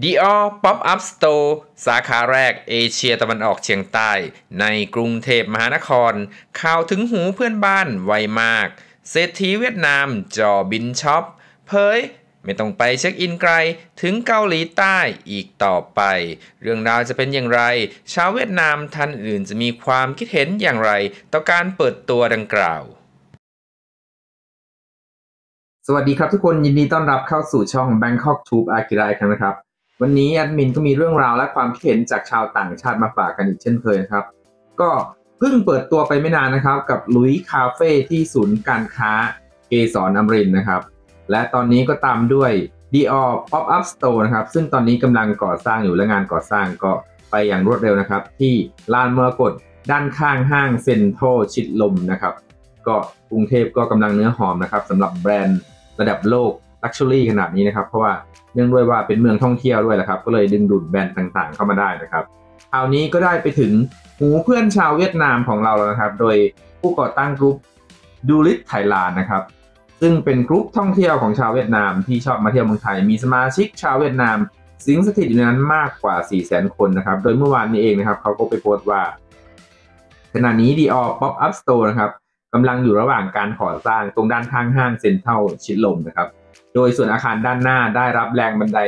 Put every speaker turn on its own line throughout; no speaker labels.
Dior Pop-up Store สาขาแรกเอเชียตะวันออกเฉียงใต้ ในกรุงเทพมหานคร ข่าวถึงหูเพื่อนบ้านไวมาก เศรษฐีเวียดนามจอบินช็อป เผย ไม่ต้องไปเช็คอินไกล ถึงเกาหลีใต้อีกต่อไป เรื่องราวจะเป็นอย่างไร ชาวเวียดนามท่านอื่นจะมีความคิดเห็นอย่างไร ต่อการเปิดตัวดังกล่าว
สวัสดีครับทุกคนยินดีต้อนรับเข้าสู่ช่อง Bangkok Tube อากิระอีกครั้งนะครับ วันนี้แอดมินก็มีเรื่องราวและความคิดเห็นจากชาวต่างชาติมาฝากกันอีกเช่นเคยนะครับ ก็เพิ่งเปิดตัวไปไม่นานนะครับ กับลุยคาเฟ่ที่ศูนย์การค้าเกสรอมรินนะครับ และตอนนี้ก็ตามด้วย Dior Pop Up Store นะครับ ซึ่งตอนนี้กำลังก่อสร้างอยู่และงานก่อสร้างก็ไปอย่างรวดเร็วนะครับ ที่ลานมรกตด้านข้างห้างเซ็นทรัลชิดลมนะครับ ก็กรุงเทพก็กำลังเนื้อหอมนะครับสำหรับแบรนด์ระดับโลก luxury ขนาดนี้นะครับ เพราะว่าเนื่องด้วยว่าเป็นเมืองท่องเที่ยวด้วยแหละครับ ก็เลยดึงดูดแบรนด์ต่างๆ เข้ามาได้นะครับคราวนี้ก็ได้ไปถึงหูเพื่อนชาวเวียดนามของเราแล้วนะครับ โดยผู้ก่อตั้งกรุ๊ป Du lịch Thailand นะครับ ซึ่งเป็นกรุ๊ปท่องเที่ยวของชาวเวียดนามที่ชอบมาเที่ยวเมืองไทย มีสมาชิกชาวเวียดนาม สิงสถิตอยู่ในนั้นมากกว่า 4 0 0 0 0 0 คนนะครับ โดยเมื่อวานนี้เองนะครับเขาก็ไปโพสต์ว่าขณะนี้ Dior Pop Up Store นะครับกำลังอยู่ระหว่างการก่อสร้างตรงด้านข้างห้างเซ็นทรัลชิดลมนะครับ โดยส่วนอาคารด้านหน้าได้รับแรงบันได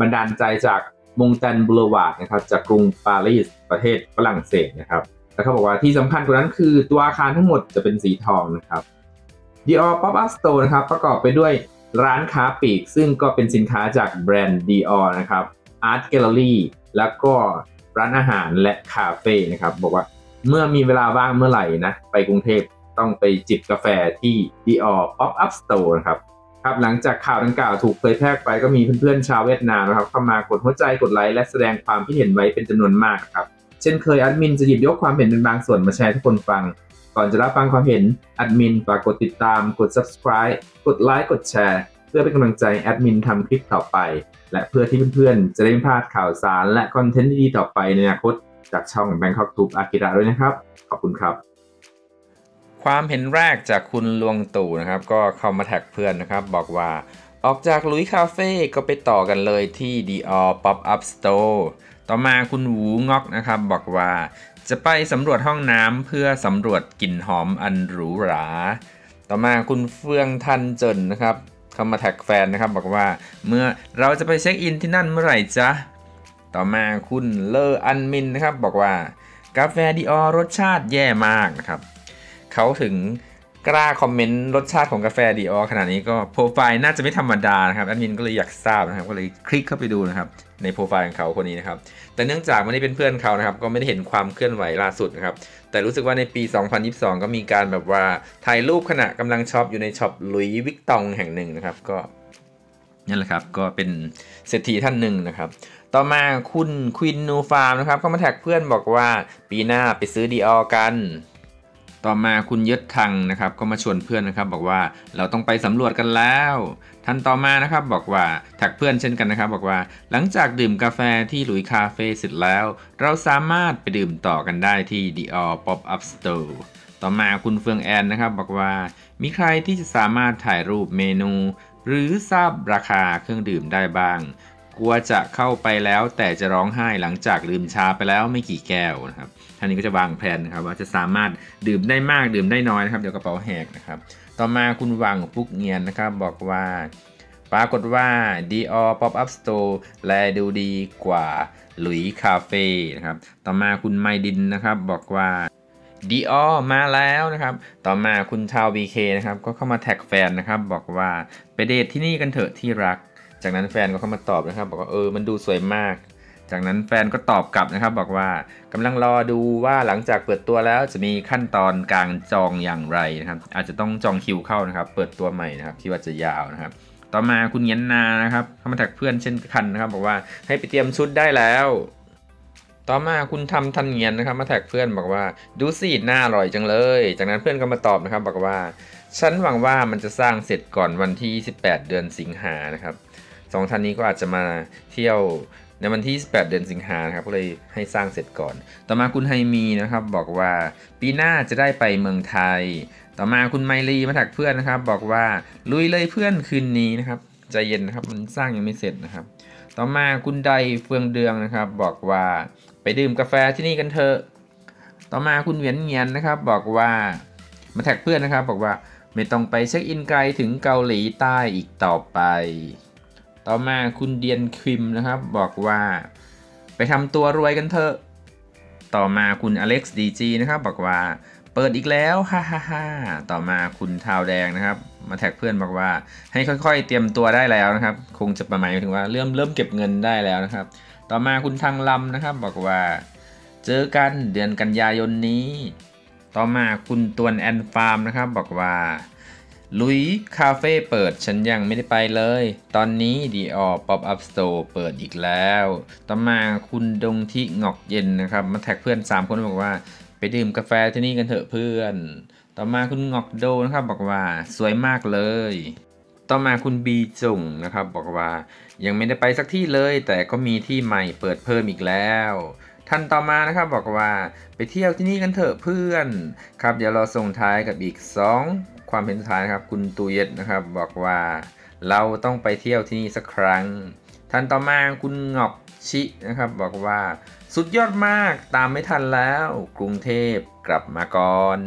บันดาลใจจากมงตันบูลวาร์ดนะครับจากกรุงปารีสประเทศฝรั่งเศสนะครับแล้วเขาบอกว่าที่สำคัญกว่านั้นคือตัวอาคารทั้งหมดจะเป็นสีทองนะครับ Dior Pop Up Store นะครับประกอบไปด้วยร้านค้าปลีก ซึ่งก็เป็นสินค้าจากแบรนด์ Dior นะครับ Art Gallery แล้วก็ร้านอาหารและคาเฟ่นะครับบอกว่าเมื่อมีเวลาว่างเมื่อไหร่นะ ไปกรุงเทพต้องไปจิบกาแฟที่ Dior Pop Up Store นะครับ ครับหลังจากข่าวดังกล่าวถูกเผยแพร่ไปก็มีเพื่อนๆชาวเวียดนามนะครับเข้ามากดหัวใจกดไลค์และแสดงความคิดเห็นไว้เป็นจำนวนมากครับเช่นเคยแอดมินจะหยิบยกความเห็นเป็นบางส่วนมาแชร์ให้ทุกคนฟัง ก่อนจะรับฟังความเห็นแอดมินฝากกดติดตามกด subscribe กดไลค์กดแชร์เพื่อเป็นกำลังใจแอดมินทำคลิปต่อไป และเพื่อที่เพื่อนๆจะได้ไม่พลาดข่าวสารและคอนเทนต์ดีๆต่อไปในอนาคตจากช่อง Bangkok Tube อากิระด้วยนะครับ ขอบคุณครับ
ความเห็นแรกจากคุณลวงตู่นะครับ ก็เข้ามาแท็กเพื่อนนะครับ บอกว่าออกจากลุยคาเฟ่ก็ไปต่อกันเลยที่ Dior Pop Up Store ต่อมาคุณหูงอกนะครับ บอกว่า จะไปสำรวจห้องน้ำเพื่อสำรวจกลิ่นหอมอันหรูหรา ต่อมาคุณเฟืองทันเจินนะครับเข้ามาแท็กแฟนนะครับ บอกว่าเมื่อเราจะไปเช็คอินที่นั่นเมื่อไหร่จ๊ะต่อมาคุณเลออันมินนะครับ บอกว่า กาแฟ Dior รสชาติแย่มากนะครับ เขาถึงกล้าคอมเมนต์รสชาติของกาแฟ Dior ขนาดนี้ก็โปรไฟล์น่าจะไม่ธรรมดานะครับแอดมินก็เลยอยากทราบนะครับ ก็เลยคลิกเข้าไปดูนะครับ ในโปรไฟล์ของเขาคนนี้นะครับ แต่เนื่องจากไม่ได้เป็นเพื่อนเขานะครับ ก็ไม่ได้เห็นความเคลื่อนไหวล่าสุดนะครับ แต่รู้สึกว่าในปี 2022 ก็มีการแบบว่าถ่ายรูปขณะกำลังช็อปอยู่ในช็อป Louis Vuitton แห่งหนึ่งนะครับ ก็นั่นแหละครับ ก็เป็นเศรษฐีท่านหนึ่งนะครับ ต่อมาคุณควินนูฟาร์มนะครับ ก็มาแท็กเพื่อนบอกว่าปีหน้าไปซื้อ Dior กัน ต่อมาคุณยศทังนะครับก็มาชวนเพื่อนนะครับ บอกว่าเราต้องไปสำรวจกันแล้ว ท่านต่อมานะครับบอกว่าแท็กเพื่อนเช่นกันนะครับ บอกว่าหลังจากดื่มกาแฟที่หลุยคาเฟ่เสร็จแล้ว เราสามารถไปดื่มต่อกันได้ที่ Dior Pop Up Store ต่อมาคุณเฟืองแอนนะครับ บอกว่า มีใครที่จะสามารถถ่ายรูปเมนู หรือทราบราคาเครื่องดื่มได้บ้าง กลัวจะเข้าไปแล้ว แต่จะร้องไห้หลังจากลืมชาไปแล้วไม่กี่แก้วนะครับท่านนี้ก็จะวางแผนนะครับว่าจะสามารถดื่มได้มากดื่มได้น้อยนะครับเดี๋ยวกระเป๋าแหกนะครับต่อมาคุณวังปุกเงียนนะครับบอกว่าปรากฏว่า Dior Pop Up Store แลดูดีกว่าหลุยคาเฟ่นะครับต่อมาคุณไมดินนะครับบอกว่าดีออมาแล้วนะครับ ต่อมาคุณชาว BK นะครับ ก็เข้ามาแท็กแฟนนะครับ บอกว่า ไปเดทที่นี่กันเถอะที่รัก จากนั้นแฟนก็เข้ามาตอบนะครับ บอกว่าเออมันดูสวยมาก จากนั้นแฟนก็ตอบกลับนะครับ บอกว่ากำลังรอดูว่าหลังจากเปิดตัวแล้วจะมีขั้นตอนการจองอย่างไรนะครับ อาจจะต้องจองคิวเข้านะครับ เปิดตัวใหม่นะครับคิดว่าจะยาวนะครับต่อมาคุณเย็นนานะครับเข้ามาแท็กเพื่อนเช่นกันนะครับ บอกว่าให้ไปเตรียมชุดได้แล้ว ต่อมาคุณทำทันเงียนนะครับ มาแท็กเพื่อนบอกว่าดูสิหน้าอร่อยจังเลย จากนั้นเพื่อนก็มาตอบนะครับ บอกว่าฉันหวังว่ามันจะสร้างเสร็จก่อนวันที่ 28 เดือนสิงหานะครับ สองท่านนี้ก็อาจจะมาเที่ยวในวันที่ 8 เดือนสิงหาครับก็เลยให้สร้างเสร็จก่อน ต่อมาคุณไฮมีนะครับบอกว่าปีหน้าจะได้ไปเมืองไทย ต่อมาคุณไมลีมาแท็กเพื่อนนะครับ บอกว่าลุยเลยเพื่อนคืนนี้นะครับใจเย็นนะครับมันสร้างยังไม่เสร็จนะครับ ต่อมาคุณใดเฟืองเดืองนะครับ บอกว่าไปดื่มกาแฟที่นี่กันเถอะ ต่อมาคุณเหวียนเงียนนะครับ บอกว่ามาแท็กเพื่อนนะครับ บอกว่าไม่ต้องไปเช็คอินไกลถึงเกาหลีใต้อีกต่อไป ต่อมาคุณเดียนคิมนะครับ บอกว่า ไปทำตัวรวยกันเถอะ ต่อมาคุณอเล็กซ์ดีจีนะครับ บอกว่า เปิดอีกแล้วฮ่าฮ่าฮ่าต่อมาคุณทาวแดงนะครับ มาแท็กเพื่อนบอกว่า ให้ค่อยๆ เตรียมตัวได้แล้วนะครับ คงจะประมาณถึงว่าเริ่มเริ่มเก็บเงินได้แล้วนะครับ ต่อมาคุณทางลำนะครับ บอกว่า เจอกันเดือนกันยายนนี้ ต่อมาคุณตวนแอนฟาร์มนะครับ บอกว่า ลุยคาเฟ่เปิดฉันยังไม่ได้ไปเลย ตอนนี้ Dior Pop-up Store เปิดอีกแล้ว ต่อมาคุณดงที่งอกเย็นนะครับ มาแท็กเพื่อน 3 คนบอกว่า ไปดื่มกาแฟที่นี่กันเถอะเพื่อน ต่อมาคุณงอกโดนะครับบอกว่าสวยมากเลย ต่อมาคุณบีจุงนะครับ บอกว่ายังไม่ได้ไปสักที่เลย แต่ก็มีที่ใหม่เปิดเพิ่มอีกแล้วท่านต่อมานะครับบอกว่าไปเที่ยวที่นี่กันเถอะเพื่อน ครับเดี๋ยวเราส่งท้ายกับอีก 2 ความเห็นสุดท้ายนะครับ คุณตูเย็ดนะครับ บอกว่าเราต้องไปเที่ยวที่นี่สักครั้ง ท่านต่อมาคุณงอกชินะครับ บอกว่าสุดยอดมากตามไม่ทันแล้ว กรุงเทพกลับมาก่อน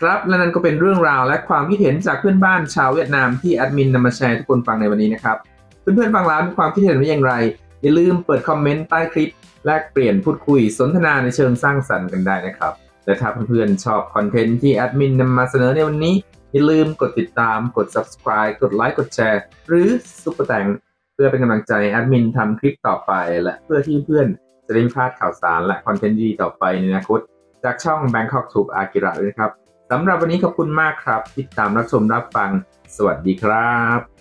ครับและนั่นก็เป็นเรื่องราวและความคิดเห็นจากเพื่อนบ้านชาวเวียดนามที่แอดมินนำมาแชร์ทุกคนฟังในวันนี้นะครับเพื่อนๆฟังแล้วมีความคิดเห็นว่าอย่างไร อย่าลืมเปิดคอมเมนต์ใต้คลิป แลกเปลี่ยนพูดคุยสนทนาในเชิงสร้างสรรค์กันได้นะครับ และถ้าเพื่อนๆชอบคอนเทนต์ที่แอดมินนำมาเสนอในวันนี้ อย่าลืมกดติดตามกด subscribe กดไลค์กดแชร์ หรือซุปเปอร์แตงเพื่อเป็นกำลังใจแอดมินทำคลิปต่อไป และเพื่อที่เพื่อนจะได้ไม่พลาดข่าวสารและคอนเทนต์ดีๆต่อไปในอนาคต จากช่อง Bangkok Tube Akira ด้วยนะครับสำหรับวันนี้ขอบคุณมากครับ ที่ติดตามรับชมรับฟัง สวัสดีครับ